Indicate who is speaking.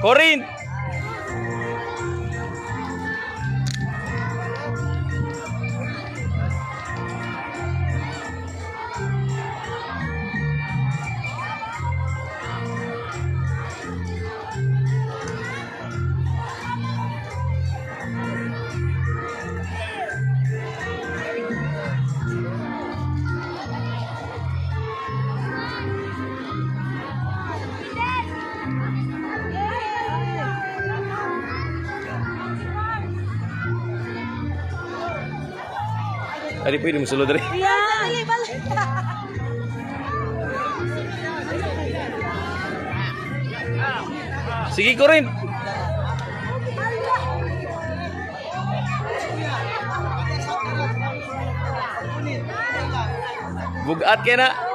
Speaker 1: Corinth Tadi pwede mo sulod rin.
Speaker 2: Iya, balik, balik.
Speaker 1: Sige, Corin! Bugat ka na!